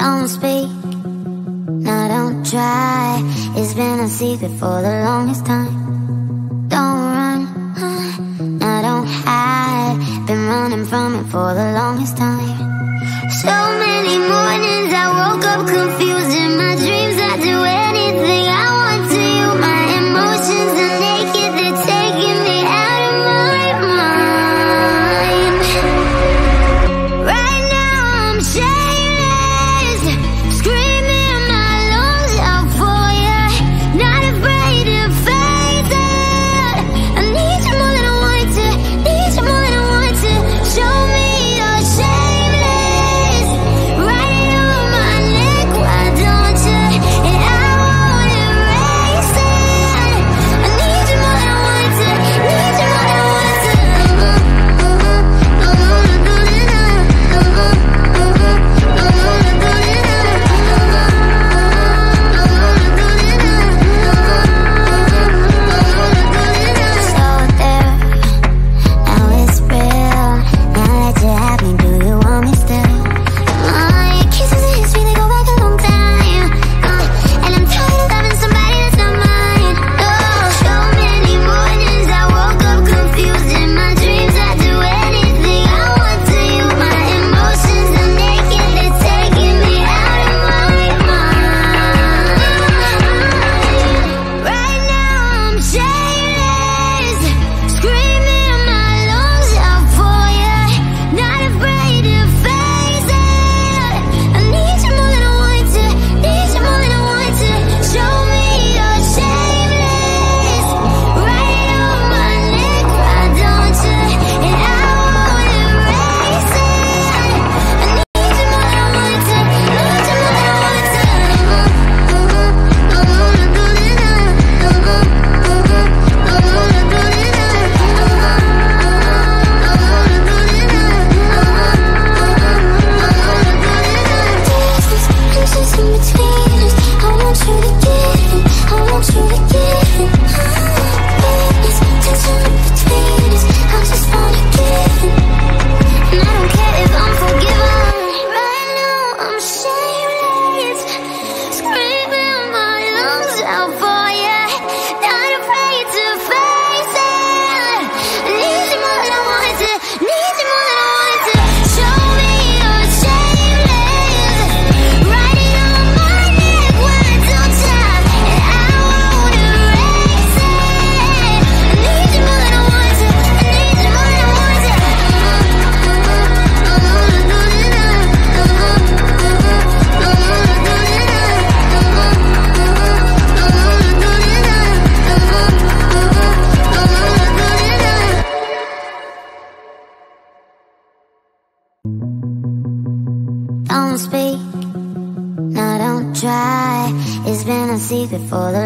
Don't speak, no, don't try. It's been a secret for the longest time. Don't run, no, don't hide. Been running from it for the longest time. So many mornings I woke up. for the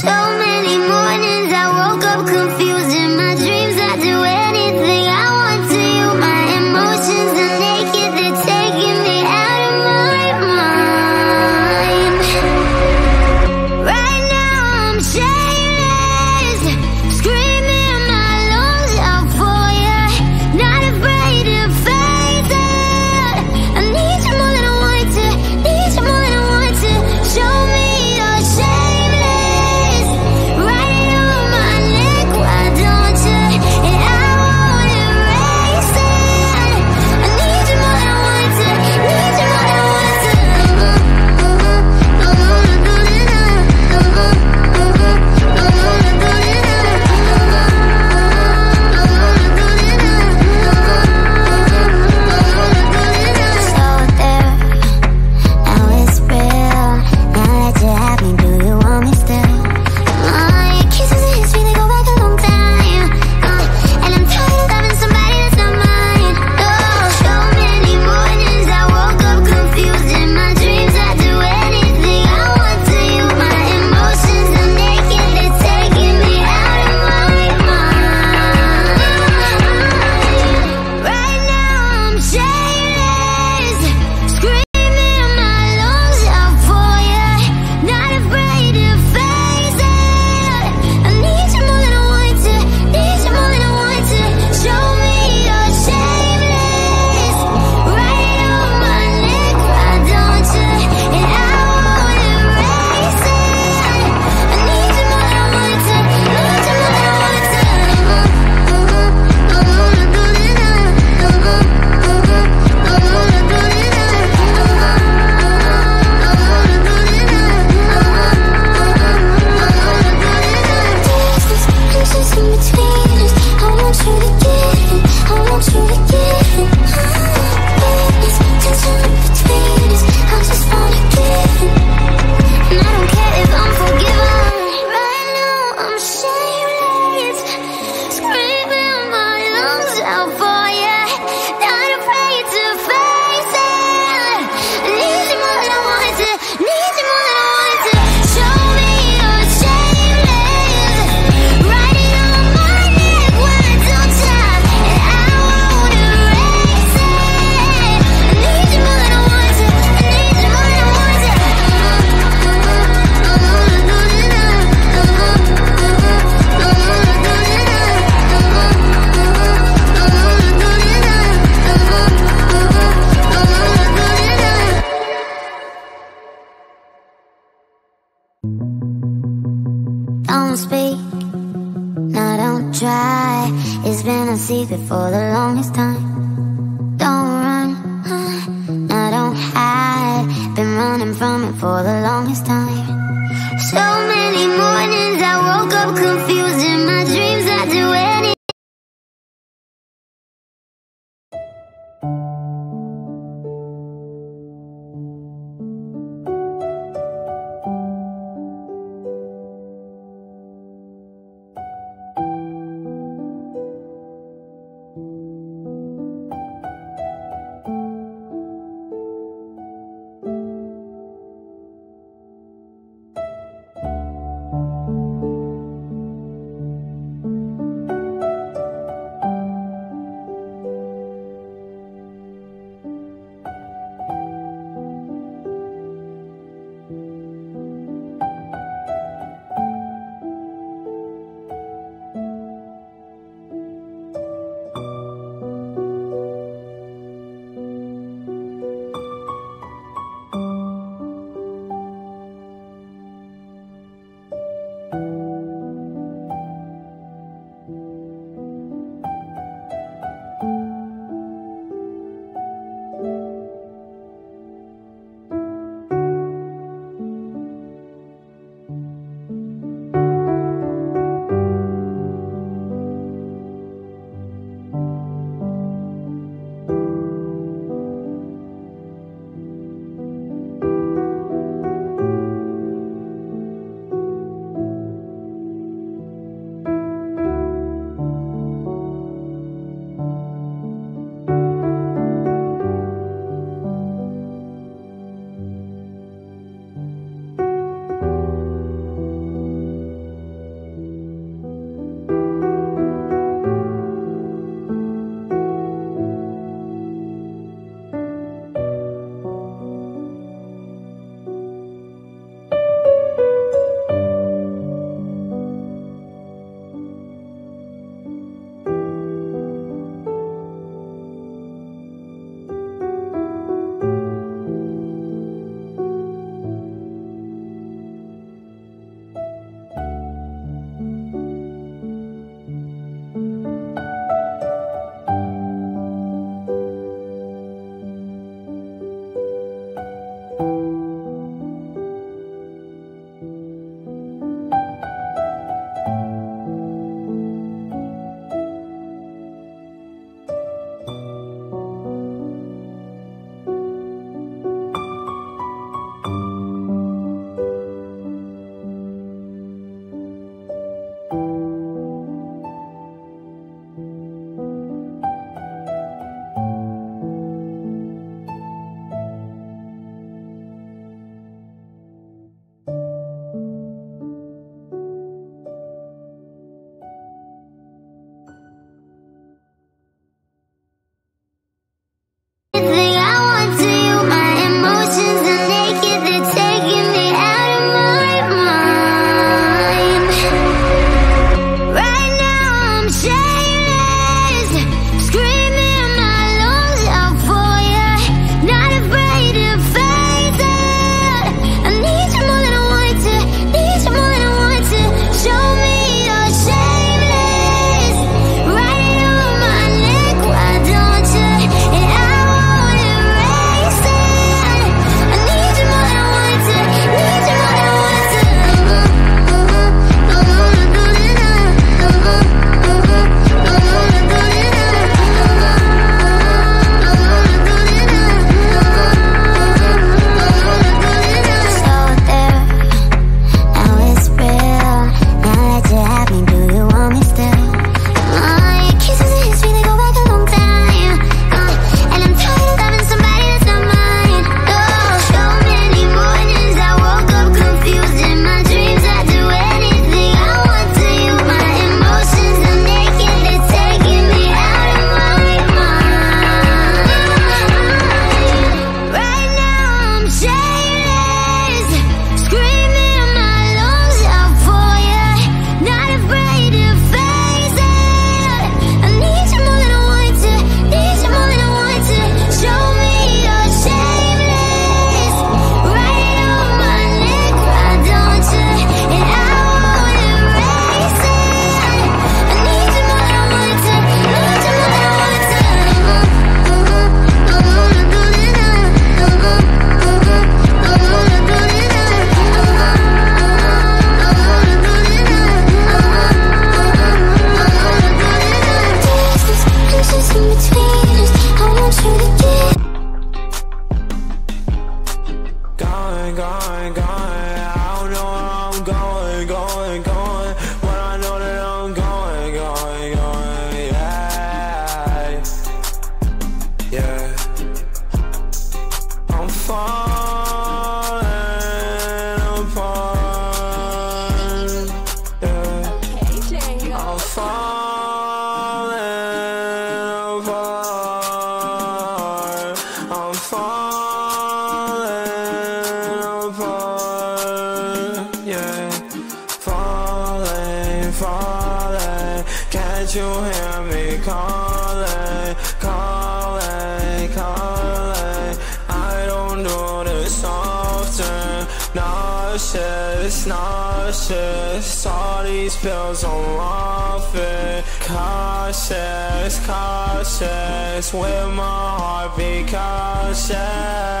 So many mornings I woke up confused It's nauseous. All these pills unlawful Cautious, cautious With my heart be cautious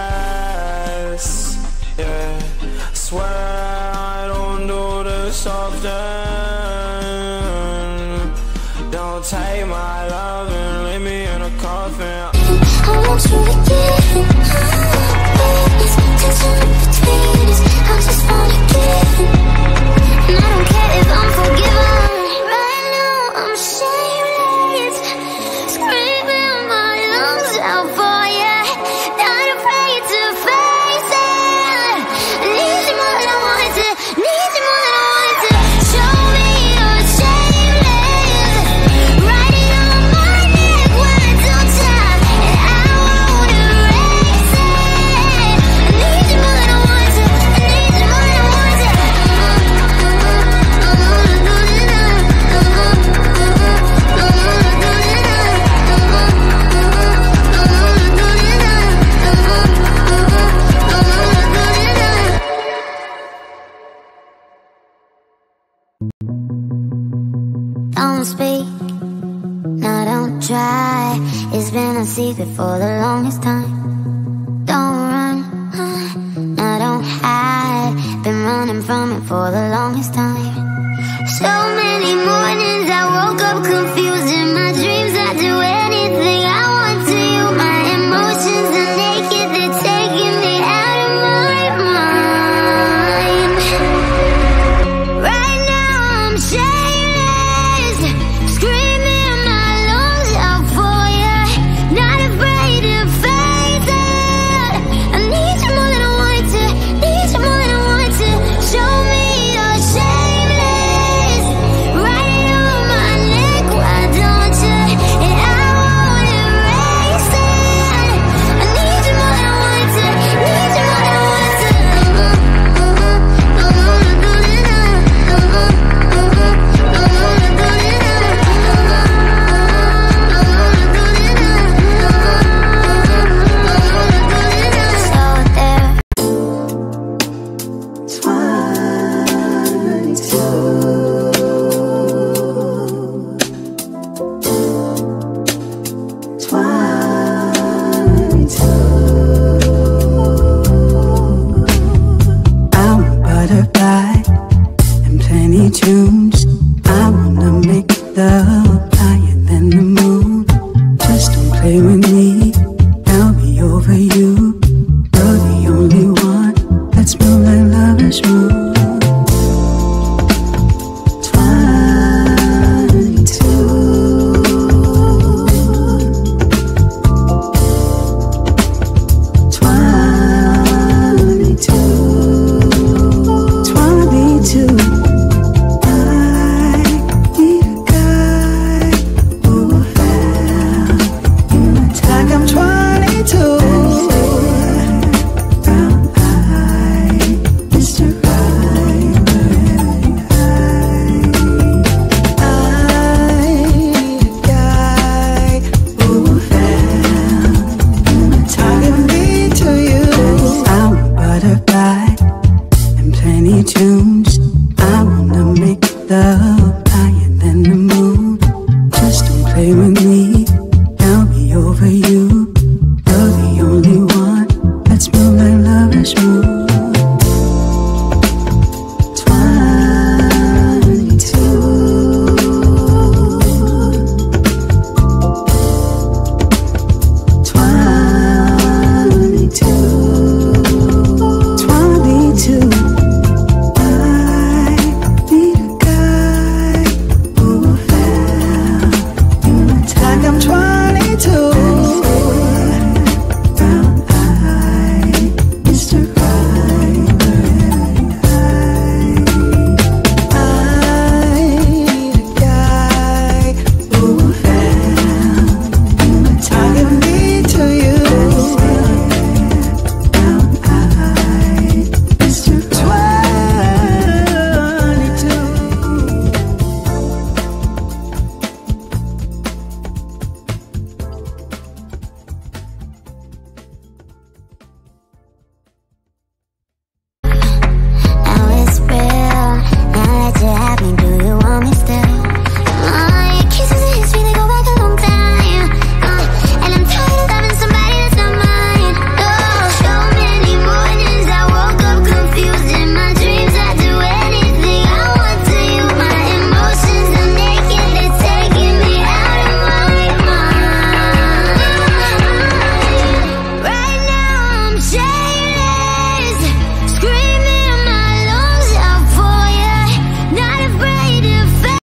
so many play with me.